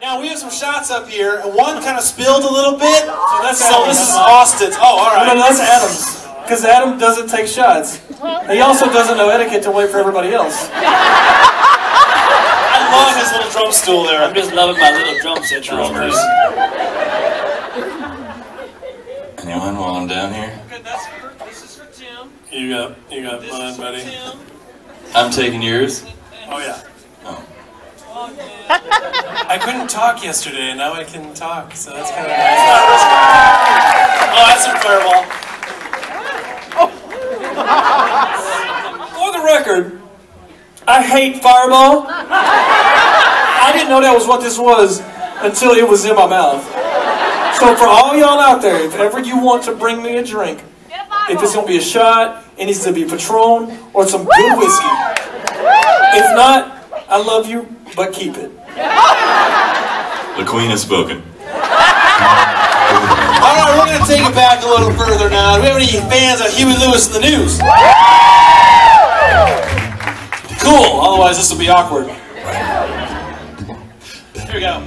Now we have some shots up here, and one kind of spilled a little bit. So, that's so this is Austin's. Oh, all right. No, no, that's Adam's. Because Adam doesn't take shots. He also doesn't know etiquette to wait for everybody else. I love his little drum stool there. I'm just loving my little drum set. Drummers. Anyone while I'm down here? Okay, that's for, this is for Tim. You got, you got This mine, buddy. Tim. I'm taking yours. Oh yeah. Oh. I couldn't talk yesterday, and now I can talk, so that's kind of nice. Oh, that's a fireball. For the record, I hate Fireball. I didn't know that was what this was until it was in my mouth. So for all y'all out there, if ever you want to bring me a drink, if it's gonna be a shot, it needs to be Patron or some good whiskey. If not, I love you, but keep it. The queen has spoken. All right, we're going to take it back a little further now. Do we have any fans of Huey Lewis and the News? Cool, otherwise this will be awkward. Here we go.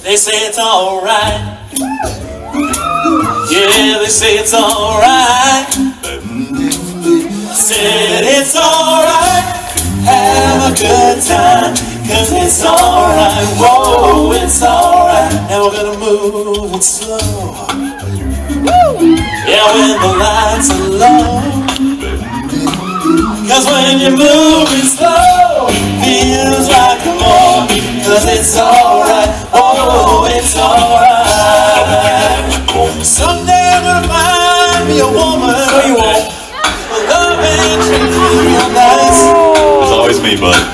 They say it's alright. Yeah, they say it's alright. Said it's alright. Have a good time. Cause it's alright. Whoa, it's alright. And we're gonna move it slow. Yeah, when the lights are low. Cause when you're moving slow, feels like more. Cause it's alright, oh, it's alright. Someday I'm gonna find me a woman. No, you won't. love and treat me real nice. It's always me, bud.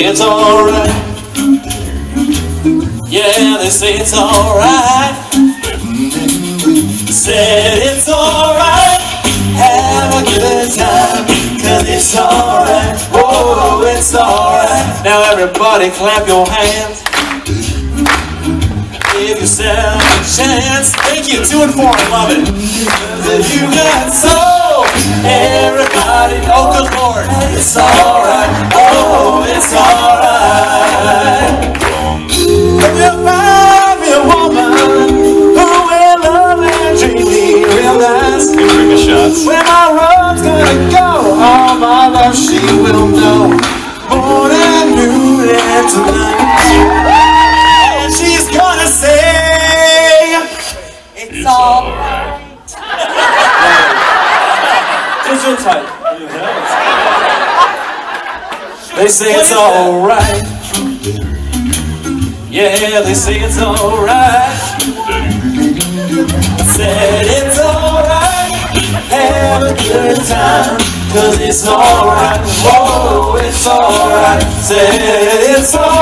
Say it's alright. Yeah, they say it's alright. Said it's alright. Have a good time. Cause it's alright. Whoa, it's alright. Now everybody clap your hands. Give yourself a chance. Thank you. Two and four. I love it. That you got soul. Everybody, oh good lord. It's alright. My she will know. Morning, noon, and tonight. And she's gonna say, It's It's alright. alright. Gesundheit. They say it's alright. Yeah, they say it's alright. I said it's alright. Have a good time. Cause it's alright. Whoa, it's alright. Said it's alright.